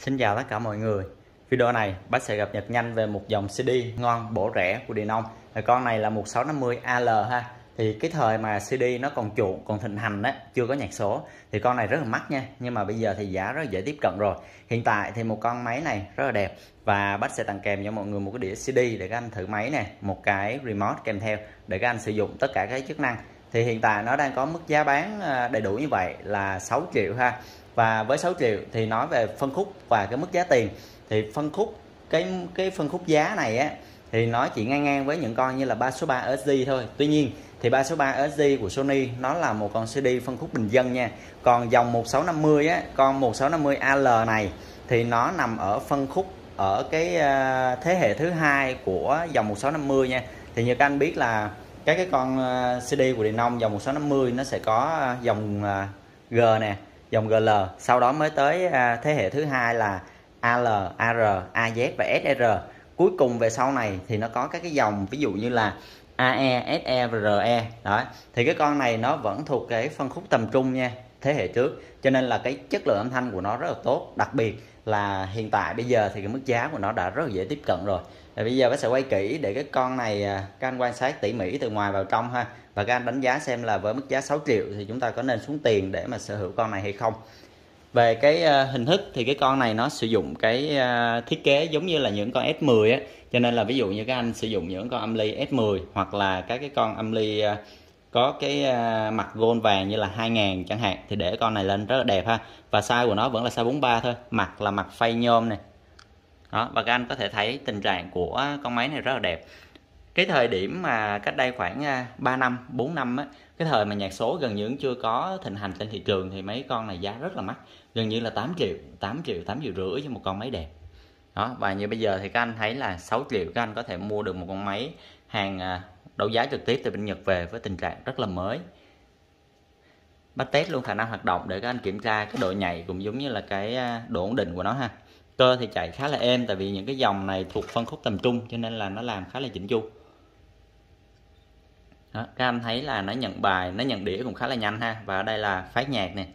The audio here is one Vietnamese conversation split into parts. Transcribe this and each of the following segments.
Xin chào tất cả mọi người. Video này bác sẽ cập nhật nhanh về một dòng CD ngon bổ rẻ của Denon Con này là 1650AL ha. Thì cái thời mà CD nó còn chuộng, còn thịnh hành á, chưa có nhạc số. Thì con này rất là mắc nha Nhưng mà bây giờ thì giá rất dễ tiếp cận rồi. Hiện tại thì một con máy này rất là đẹp. Và bác sẽ tặng kèm cho mọi người một cái đĩa CD để các anh thử máy nè Một cái remote kèm theo để các anh sử dụng tất cả các chức năng. Thì hiện tại nó đang có mức giá bán à, đầy đủ như vậy là 6 triệu ha và với 6 triệu thì nói về phân khúc và cái mức giá tiền. Thì phân khúc, cái cái phân khúc giá này á, thì nó chỉ ngang ngang với những con như là 3 số 3 SD thôi. Tuy nhiên, thì 3 số 3 SD của Sony nó là một con CD phân khúc bình dân nha. Còn dòng 1650 á, con 1650 AL này thì nó nằm ở phân khúc ở cái ờ, thế hệ thứ hai của dòng 1650 nha. Thì như các anh biết là các cái con ờ, CD của Denon dòng 1650 nó sẽ có ờ, dòng G nè dòng GL sau đó mới tới à, thế hệ thứ hai là AL, AR, AZ và SR cuối cùng về sau này thì nó có các cái dòng ví dụ như là AE, SE và RE đó. Thì cái con này nó vẫn thuộc cái phân khúc tầm trung nha thế hệ trước. Cho nên là cái chất lượng âm thanh của nó rất là tốt. Đặc biệt là hiện tại bây giờ thì cái mức giá của nó đã rất là dễ tiếp cận rồi. Rồi bây giờ bác sẽ quay kỹ để cái con này à, các anh quan sát tỉ mỉ từ ngoài vào trong ha. Và các anh đánh giá xem là với mức giá 6 triệu thì chúng ta có nên xuống tiền để mà sở hữu con này hay không. Về cái à, hình thức thì cái con này nó sử dụng cái à, thiết kế giống như là những con S10 á. Cho nên là ví dụ như các anh sử dụng những con âm ly S10 hoặc là các cái con âm ly có cái mặt gold vàng như là 2000 chẳng hạn thì để con này lên rất là đẹp ha. Và size của nó vẫn là size 43 thôi. Mặt là mặt phay nhôm này đó, và các anh có thể thấy tình trạng của con máy này rất là đẹp. Cái thời điểm mà cách đây khoảng à, 3 năm 4 năm á, cái thời mà nhạc số gần như chưa có thịnh hành trên thị trường thì mấy con này giá rất là mắc. Gần như là 8 triệu 8 triệu 8 triệu rưỡi cho một con máy đẹp. Đó, và như bây giờ thì các anh thấy là 6 triệu các anh có thể mua được một con máy hàng à, đấu giá trực tiếp từ bên Nhật về với tình trạng rất là mới. Bắt test luôn khả năng hoạt động để các anh kiểm tra cái độ nhạy cũng giống như là cái à, độ ổn định của nó ha cơ thì chạy khá là êm tại vì những cái dòng này thuộc phân khúc tầm trung cho nên là nó làm khá là chỉnh chu. Đó, các anh thấy là nó nhận bài nó nhận đĩa cũng khá là nhanh ha. Và ở đây là phát nhạc nè.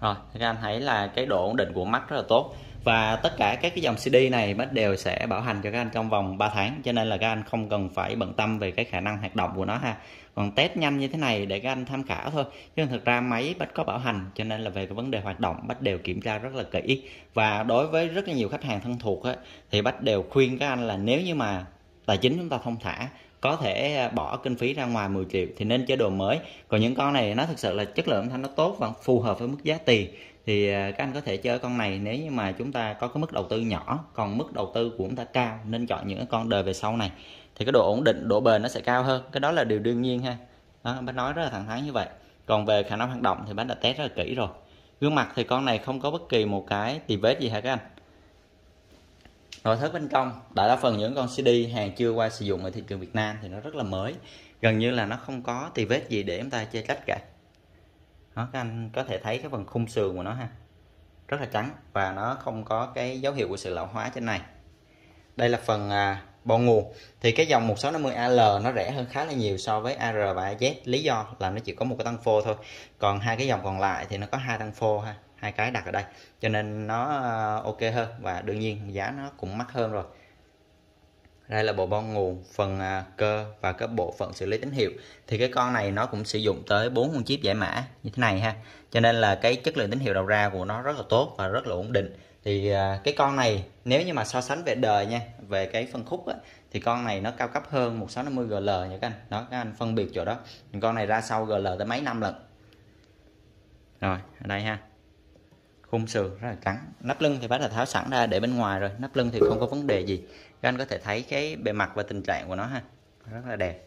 Rồi các anh thấy là cái độ ổn định của mắt rất là tốt. Và tất cả các cái dòng CD này bắt đều sẽ bảo hành cho các anh trong vòng 3 tháng cho nên là các anh không cần phải bận tâm về cái khả năng hoạt động của nó ha còn test nhanh như thế này để các anh tham khảo thôi. Chứ thực ra máy bắt có bảo hành cho nên là về cái vấn đề hoạt động bắt đều kiểm tra rất là kỹ. Và đối với rất là nhiều khách hàng thân thuộc á, thì bắt đều khuyên các anh là nếu như mà tài chính chúng ta thông thả có thể à, bỏ kinh phí ra ngoài 10 triệu thì nên chế độ mới. Còn những con này nó thực sự là chất lượng âm thanh nó tốt và phù hợp với mức giá tiền thì à, các anh có thể chơi con này nếu như mà chúng ta có cái mức đầu tư nhỏ còn mức đầu tư của chúng ta cao nên chọn những con đời về sau này. Thì cái độ ổn định độ bền nó sẽ cao hơn. Cái đó là điều đương nhiên ha. Đó, bác nói rất là thẳng thắn như vậy. Còn về khả năng hoạt động thì bác đã test rất là kỹ rồi. Gương mặt thì con này không có bất kỳ một cái tì vết gì hả các anh? Nội thất bên trong đại đa phần những con CD hàng chưa qua sử dụng ở thị trường Việt Nam thì nó rất là mới. Gần như là nó không có tì vết gì để chúng ta chê trách cả đó, các anh có thể thấy cái phần khung sườn của nó ha. Rất là trắng và nó không có cái dấu hiệu của sự lão hóa trên này. Đây là phần à, bo nguồn. Thì cái dòng 1650AL nó rẻ hơn khá là nhiều so với AR và AZ lý do là nó chỉ có một cái tăng phô thôi. Còn hai cái dòng còn lại thì nó có hai tăng phô ha. Hai cái đặt ở đây. Cho nên nó à, ok hơn và đương nhiên giá nó cũng mắc hơn rồi đây là bộ bon nguồn phần à, cơ và các bộ phận xử lý tín hiệu. Thì cái con này nó cũng sử dụng tới bốn con chip giải mã như thế này ha. Cho nên là cái chất lượng tín hiệu đầu ra của nó rất là tốt và rất là ổn định. Thì à, cái con này nếu như mà so sánh về đời nha về cái phân khúc á, thì con này nó cao cấp hơn 1650 GL nha các anh. Đó các anh phân biệt chỗ đó. Con này ra sau GL tới mấy năm lần rồi ở đây ha khung sườn rất là cắn. Nắp lưng thì bác là tháo sẵn ra để bên ngoài rồi. Nắp lưng thì không có vấn đề gì. Các anh có thể thấy cái bề mặt và tình trạng của nó ha. Rất là đẹp.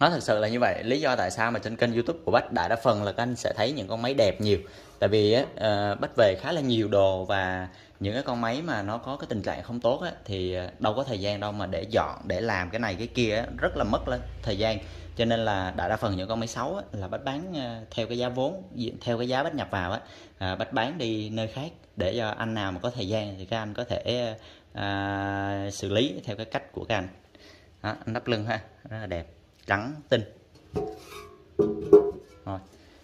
Nó thật sự là như vậy. Lý do tại sao mà trên kênh youtube của bách đại đa phần là các anh sẽ thấy những con máy đẹp nhiều. Tại vì á, ờ, uh, bách về khá là nhiều đồ và những cái con máy mà nó có cái tình trạng không tốt á, thì ờ, đâu có thời gian đâu mà để dọn để làm cái này cái kia á, rất là mất lên thời gian. Cho nên là đại đa phần những con máy xấu á, là bách bán ờ, theo cái giá vốn theo cái giá bách nhập vào á à, bách bán đi nơi khác để cho anh nào mà có thời gian thì các anh có thể à, xử lý theo cái cách của các anh. Đó, anh đắp lưng ha rất là đẹp trắng tinh. Rồi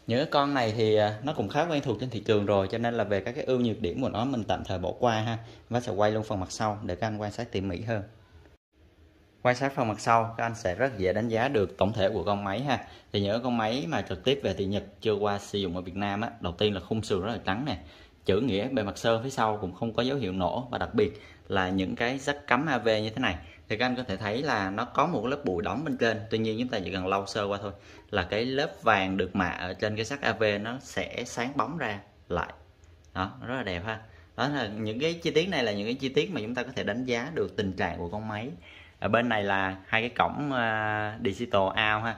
những cái con này thì à, nó cũng khá quen thuộc trên thị trường rồi, cho nên là về các cái ưu nhược điểm của nó mình tạm thời bỏ qua ha. Và sẽ quay luôn phần mặt sau để các anh quan sát tỉ mỉ hơn. Quan sát phần mặt sau, các anh sẽ rất dễ đánh giá được tổng thể của con máy ha. Thì những con máy mà trực tiếp về thị Nhật chưa qua sử dụng ở Việt Nam á, đầu tiên là khung sườn rất là trắng nè. Chữ nghĩa bề mặt sơn phía sau cũng không có dấu hiệu nổ và đặc biệt là những cái rắc cắm AV như thế này thì các anh có thể thấy là nó có một lớp bụi đóng bên trên. Tuy nhiên chúng ta chỉ cần lau sơ qua thôi là cái lớp vàng được mạ ở trên cái sắt AV nó sẽ sáng bóng ra lại. Đó rất là đẹp ha. Đó là những cái chi tiết này là những cái chi tiết mà chúng ta có thể đánh giá được tình trạng của con máy. Ở bên này là hai cái cổng uh, digital out ha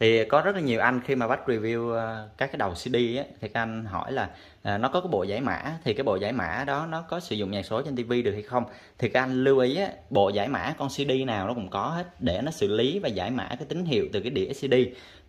thì có rất là nhiều anh khi mà bắt review ờ, các cái đầu CD á, thì các anh hỏi là à, nó có cái bộ giải mã? Thì cái bộ giải mã đó nó có sử dụng nhạc số trên TV được hay không? Thì các anh lưu ý á, bộ giải mã con CD nào nó cũng có hết để nó xử lý và giải mã cái tín hiệu từ cái đĩa CD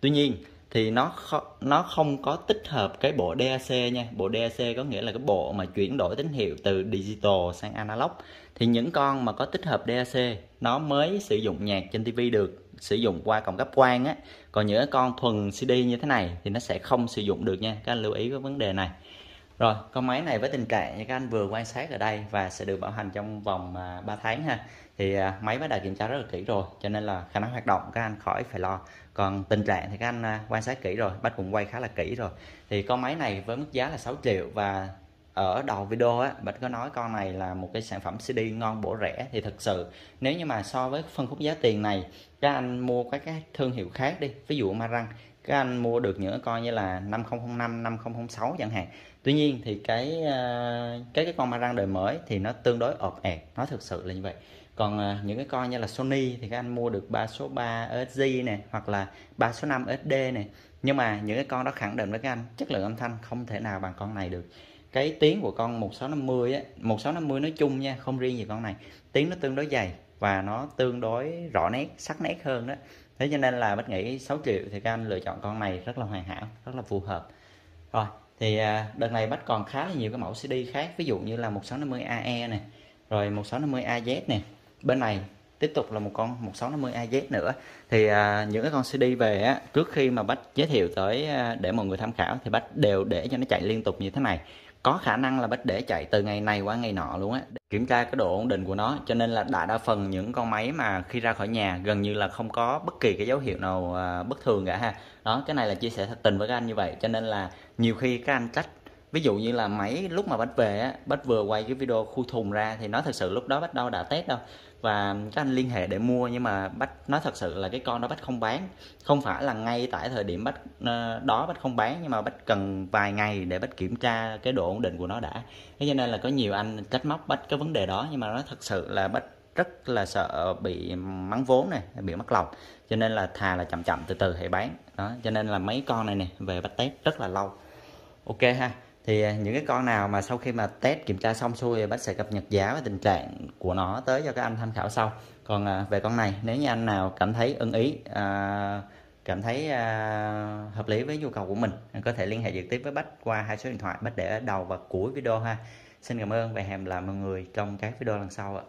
tuy nhiên thì nó kho, nó không có tích hợp cái bộ DAC nha. Bộ DAC có nghĩa là cái bộ mà chuyển đổi tín hiệu từ digital sang analog. Thì những con mà có tích hợp DAC nó mới sử dụng nhạc trên TV được sử dụng qua cổng cấp quang á. Còn những con thuần CD như thế này thì nó sẽ không sử dụng được nha. Các anh lưu ý với vấn đề này. Rồi, con máy này với tình trạng như các anh vừa quan sát ở đây và sẽ được bảo hành trong vòng à, 3 tháng ha. Thì à, máy mới đã kiểm tra rất là kỹ rồi, cho nên là khả năng hoạt động các anh khỏi phải lo. Còn tình trạng thì các anh à, quan sát kỹ rồi, bắt cũng quay khá là kỹ rồi. Thì con máy này với mức giá là 6 triệu và ở đầu video á bạch có nói con này là một cái sản phẩm CD ngon bổ rẻ thì thật sự, nếu như mà so với phân khúc giá tiền này, các anh mua các cái thương hiệu khác đi, ví dụ Marang, các anh mua được những con như là 5005 5006 chẳng hạn. Tuy nhiên thì cái ờ, cái cái con Marang đời mới thì nó tương đối ọp ẹp nó thực sự là như vậy. Còn ờ, những cái con như là Sony thì các anh mua được 3 số 3 SG nè, hoặc là 3 số 5 SD nè. Nhưng mà những cái con đó khẳng định với các anh, chất lượng âm thanh không thể nào bằng con này được cái tiếng của con 1650 á 1650 nói chung nha không riêng gì con này. Tiếng nó tương đối dày và nó tương đối rõ nét sắc nét hơn đó. Thế cho nên là bách nghĩ 6 triệu thì các anh lựa chọn con này rất là hoàn hảo rất là phù hợp. Rồi thì à, đợt này bách còn khá là nhiều cái mẫu CD khác ví dụ như là 1650 AE này rồi 1650 AZ này bên này tiếp tục là một con 1650 AZ nữa. Thì à, những cái con CD về á trước khi mà bách giới thiệu tới à, để mọi người tham khảo thì bách đều để cho nó chạy liên tục như thế này có khả năng là bách để chạy từ ngày này qua ngày nọ luôn á kiểm tra cái độ ổn định của nó. Cho nên là đại đa phần những con máy mà khi ra khỏi nhà gần như là không có bất kỳ cái dấu hiệu nào à, bất thường cả ha. Đó, cái này là chia sẻ thật tình với các anh như vậy. Cho nên là nhiều khi các anh trách ví dụ như là máy lúc mà bách về á, bách vừa quay cái video khui thùng ra thì nói thật sự lúc đó bách đâu đã test đâu. Và các anh liên hệ để mua, nhưng mà bách nói thật sự là cái con đó bách không bán. Không phải là ngay tại thời điểm bách ờ, đó bách không bán, nhưng mà bách cần vài ngày để bách kiểm tra cái độ ổn định của nó đã. Thế cho nên là có nhiều anh trách móc bách cái vấn đề đó, nhưng mà nó thật sự là bách rất là sợ bị mắng vốn này bị mất lòng. Cho nên là thà là chậm chậm từ từ hãy bán. Đó, cho nên là mấy con này nè, về bách test rất là lâu. Ok ha thì à, những cái con nào mà sau khi mà test kiểm tra xong xuôi thì bác sẽ cập nhật giá và tình trạng của nó tới cho các anh tham khảo sau. Còn à, về con này nếu như anh nào cảm thấy ưng ý à, cảm thấy à, hợp lý với nhu cầu của mình có thể liên hệ trực tiếp với bách qua hai số điện thoại bách để ở đầu và cuối video ha. Xin cảm ơn và hẹn gặp lại mọi người trong các video lần sau ạ.